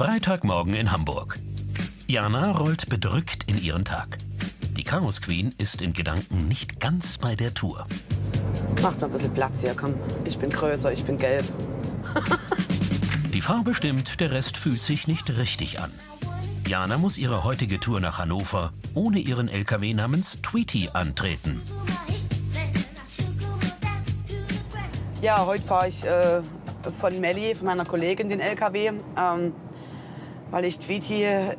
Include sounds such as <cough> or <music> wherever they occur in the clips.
Freitagmorgen in Hamburg. Jana rollt bedrückt in ihren Tag. Die Chaos Queen ist in Gedanken nicht ganz bei der Tour. Macht noch ein bisschen Platz hier, komm. Ich bin größer, ich bin gelb. <laughs> Die Farbe stimmt, der Rest fühlt sich nicht richtig an. Jana muss ihre heutige Tour nach Hannover ohne ihren LKW namens Tweety antreten. Ja, heute fahre ich äh, von Melli, von meiner Kollegin, den LKW, ähm, weil ich Tweety äh,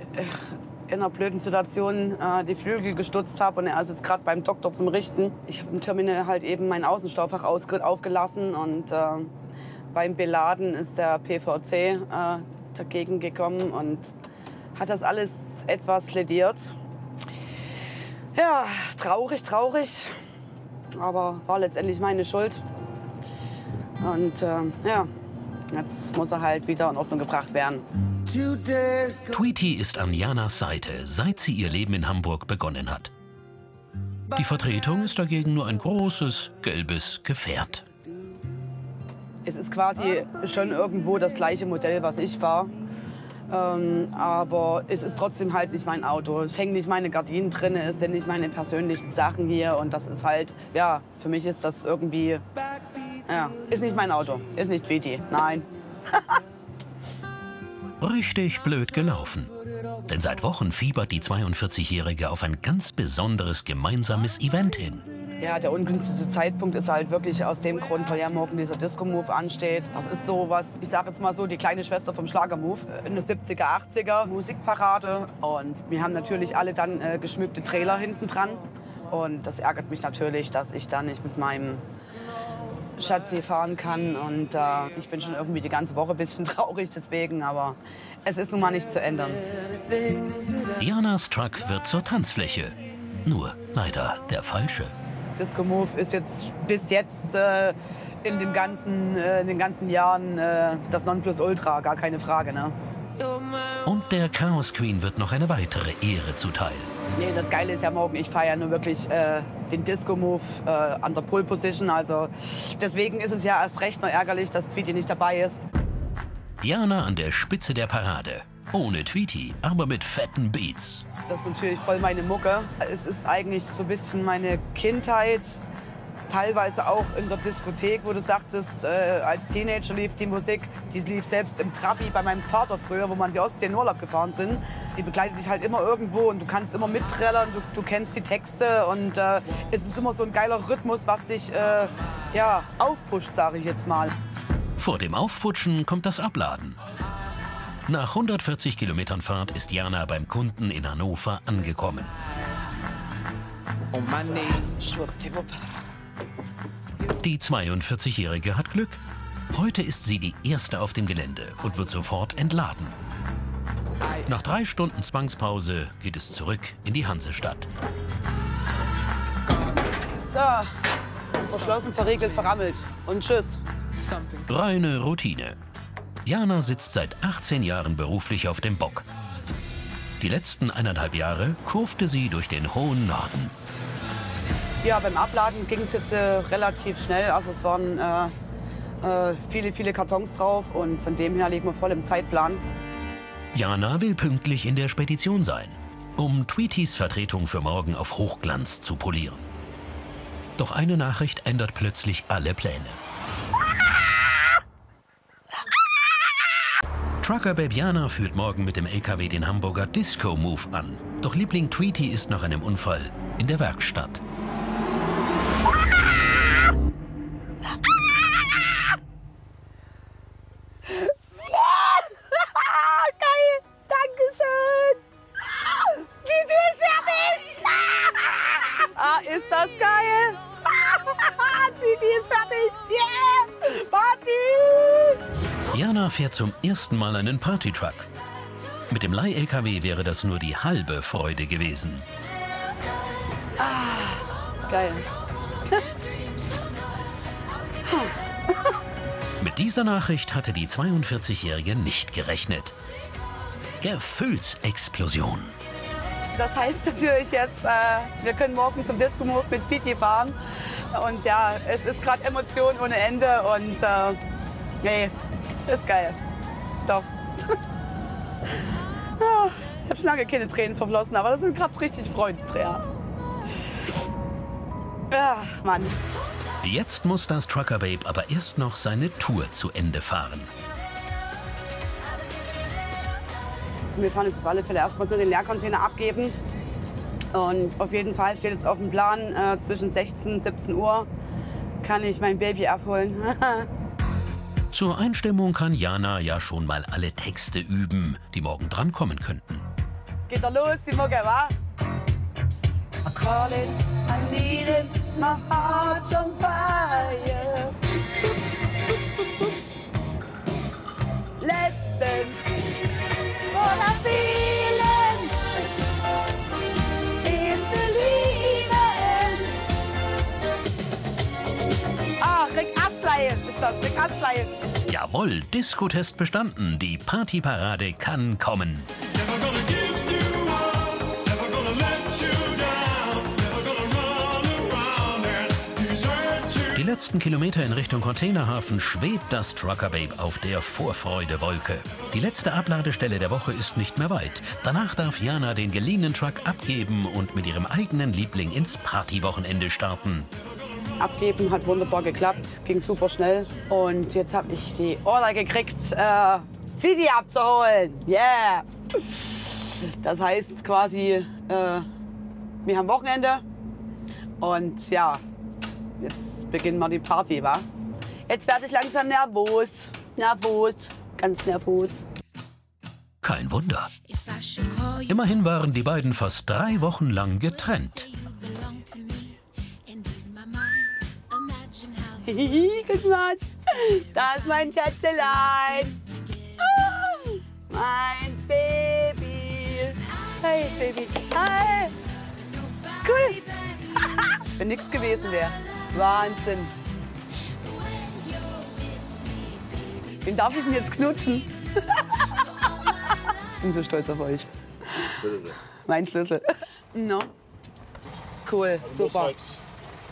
in einer blöden Situation äh, die Flügel gestutzt habe und er ist jetzt gerade beim Doktor zum Richten. Ich habe im Terminal halt eben mein Außenstaufach aufgelassen und äh, beim Beladen ist der PVC äh, dagegen gekommen und hat das alles etwas lediert. Ja, traurig, traurig, aber war letztendlich meine Schuld. Und äh, ja, jetzt muss er halt wieder in Ordnung gebracht werden. Tweety ist an Janas Seite, seit sie ihr Leben in Hamburg begonnen hat. Die Vertretung ist dagegen nur ein großes, gelbes Gefährt. Es ist quasi schon irgendwo das gleiche Modell, was ich war. Ähm, aber es ist trotzdem halt nicht mein Auto. Es hängen nicht meine Gardinen drin, es sind nicht meine persönlichen Sachen hier. Und das ist halt, ja, für mich ist das irgendwie, ja, ist nicht mein Auto. Ist nicht Tweety, nein. <laughs> Richtig blöd gelaufen. Denn seit Wochen fiebert die 42-Jährige auf ein ganz besonderes gemeinsames Event hin. Ja, der ungünstigste Zeitpunkt ist halt wirklich aus dem Grund, weil ja morgen dieser Disco-Move ansteht. Das ist so was, ich sage jetzt mal so, die kleine Schwester vom Schlager-Move. Eine 70er, 80er Musikparade. Und wir haben natürlich alle dann äh, geschmückte Trailer hinten dran. Und das ärgert mich natürlich, dass ich da nicht mit meinem Schatzi fahren kann. Und äh, ich bin schon irgendwie die ganze Woche ein bisschen <laughs> traurig deswegen, aber es ist nun mal nicht zu ändern. Dianas Truck wird zur Tanzfläche. Nur leider der falsche. Disco Move ist jetzt bis jetzt äh, in, dem ganzen, äh, in den ganzen Jahren äh, das Nonplusultra, gar keine Frage. Ne? Und der Chaos Queen wird noch eine weitere Ehre zuteil. Nee, das Geile ist ja morgen, ich feiere ja nur wirklich äh, den Disco-Move äh, an der Pole Position. Also deswegen ist es ja erst recht noch ärgerlich, dass Tweety nicht dabei ist. Diana an der Spitze der Parade. Ohne Tweety, aber mit fetten Beats. Das ist natürlich voll meine Mucke. Es ist eigentlich so ein bisschen meine Kindheit. Teilweise auch in der Diskothek, wo du sagtest, äh, als Teenager lief die Musik. Die lief selbst im Trabi bei meinem Vater früher, wo man die Ostsee in Urlaub gefahren sind. Die begleitet dich halt immer irgendwo und du kannst immer mitträllern, du, du kennst die Texte und äh, es ist immer so ein geiler Rhythmus, was dich äh, ja, aufpusht, sage ich jetzt mal. Vor dem Aufputschen kommt das Abladen. Nach 140 Kilometern Fahrt ist Jana beim Kunden in Hannover angekommen. Oh Mann, nee. Schwuppdiwupp. Die 42-Jährige hat Glück. Heute ist sie die Erste auf dem Gelände und wird sofort entladen. Nach drei Stunden Zwangspause geht es zurück in die Hansestadt. So, verschlossen, verriegelt, verrammelt. Und tschüss. Reine Routine. Jana sitzt seit 18 Jahren beruflich auf dem Bock. Die letzten eineinhalb Jahre kurfte sie durch den hohen Norden. Ja, beim Abladen ging es jetzt äh, relativ schnell. Also es waren äh, äh, viele, viele Kartons drauf und von dem her liegen wir voll im Zeitplan. Jana will pünktlich in der Spedition sein, um Tweetys Vertretung für morgen auf Hochglanz zu polieren. Doch eine Nachricht ändert plötzlich alle Pläne. Trucker Babiana führt morgen mit dem LKW den Hamburger Disco Move an. Doch Liebling Tweety ist nach einem Unfall in der Werkstatt. Fährt zum ersten Mal einen Partytruck. Mit dem Leih-LKW wäre das nur die halbe Freude gewesen. Geil. <laughs> Mit dieser Nachricht hatte die 42-Jährige nicht gerechnet. Gefühlsexplosion. Das heißt natürlich jetzt, äh, wir können morgen zum Disco Move mit Fiti fahren. Und ja, es ist gerade Emotion ohne Ende und äh, nee, ist geil. Doch. Ja, <laughs> ich habe schon lange keine Tränen verflossen, aber das sind gerade richtig Freudentränen. Ja, Mann. Jetzt muss das Trucker Babe aber erst noch seine Tour zu Ende fahren. Wir fahren jetzt auf alle Fälle erstmal so den Leercontainer abgeben. Und auf jeden Fall steht jetzt auf dem Plan, äh, zwischen 16 und 17 Uhr kann ich mein Baby abholen. <laughs> Zur Einstimmung kann Jana ja schon mal alle Texte üben, die morgen drankommen könnten. Geht er los, die Mucke, wa? I call I need it, my heart's on fire. 0 Diskotest bestanden. Die Partyparade kann kommen. Die letzten Kilometer in Richtung Containerhafen schwebt das Trucker Babe auf der Vorfreudewolke. Die letzte Abladestelle der Woche ist nicht mehr weit. Danach darf Jana den geliehenen Truck abgeben und mit ihrem eigenen Liebling ins Partywochenende starten. Abgeben hat wunderbar geklappt, ging super schnell. Und jetzt habe ich die Order gekriegt, äh, Tweety abzuholen. Yeah! Das heißt quasi, äh, wir haben Wochenende. Und ja, jetzt beginnen wir die Party, wa? Jetzt werde ich langsam nervös. Nervös. Ganz nervös. Kein Wunder. Immerhin waren die beiden fast drei Wochen lang getrennt. Mal, da ist mein Schätzelein. Mein Baby. Hey, Baby. Hi. Cool. <laughs> Wenn nichts gewesen wäre. Wahnsinn. Den darf ich denn jetzt knutschen? Ich <laughs> bin so stolz auf euch. Mein Schlüssel. No. Cool, super.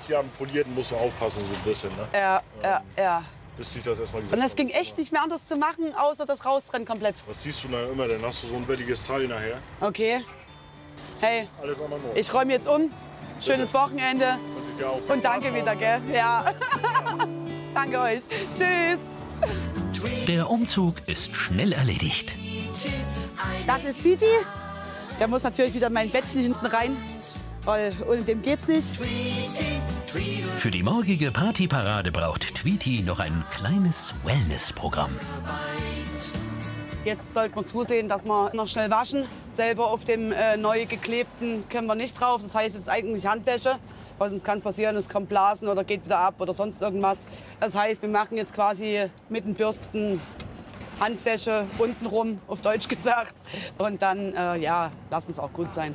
Hier am Folierten musst du aufpassen, so ein bisschen, ne? Ja, ja, ja. Bis sich das erstmal Und das ging echt nicht mehr anders zu machen, außer das Rausrennen komplett. Was siehst du dann immer? Dann hast du so ein welliges Teil nachher. Okay. Hey, Alles andere neu. ich räume jetzt um. Schönes Wochenende. Und, ja auch Und danke wieder, gell? Ja. <laughs> danke euch. Tschüss. Der Umzug ist schnell erledigt. Das ist Titi. Der muss natürlich wieder in mein Bettchen hinten rein, weil ohne dem geht's nicht. Für die morgige Partyparade braucht Tweety noch ein kleines Wellnessprogramm. Jetzt sollten wir zusehen, dass wir noch schnell waschen. Selber auf dem äh, neu geklebten können wir nicht drauf. Das heißt, es ist eigentlich Handwäsche. Weil sonst kann es passieren, es kommt Blasen oder geht wieder ab oder sonst irgendwas. Das heißt, wir machen jetzt quasi mit den Bürsten Handwäsche untenrum, auf Deutsch gesagt. Und dann, äh, ja, lassen es auch gut sein.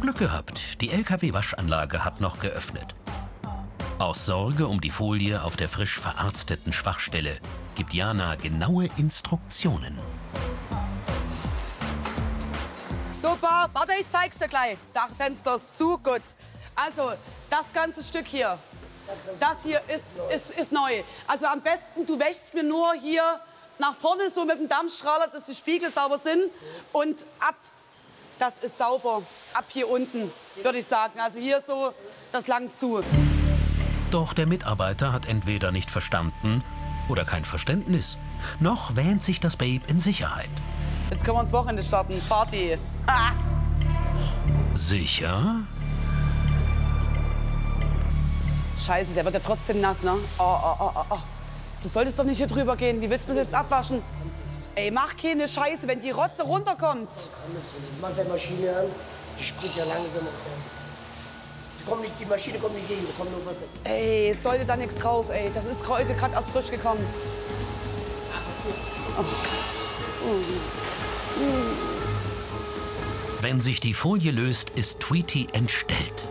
Glück gehabt, die LKW-Waschanlage hat noch geöffnet. Aus Sorge um die Folie auf der frisch verarzteten Schwachstelle gibt Jana genaue Instruktionen. Super, warte, ich zeig's dir gleich. Das Dachfenster ist zu, gut. Also, das ganze Stück hier, das hier ist, ist, ist neu. Also am besten, du wäschst mir nur hier nach vorne so mit dem Dampfstrahler, dass die Spiegel sauber sind. Und ab, das ist sauber. Ab hier unten, würde ich sagen. Also hier so, das langt zu. Doch der Mitarbeiter hat entweder nicht verstanden oder kein Verständnis. Noch wähnt sich das Babe in Sicherheit. Jetzt können wir ins Wochenende starten. Party. Ah. Sicher? Scheiße, der wird ja trotzdem nass, ne? Oh, oh, oh, oh, oh. Du solltest doch nicht hier drüber gehen. Wie willst du das jetzt abwaschen? Ey, mach keine Scheiße, wenn die Rotze runterkommt. Mach die Maschine an, die springt ja langsam kommt nicht, die Maschine kommt nicht gegen, da kommt nur Wasser. Ey, es sollte da nichts drauf, ey. Das ist heute gerade erst frisch gekommen. Wenn sich die Folie löst, ist Tweety entstellt.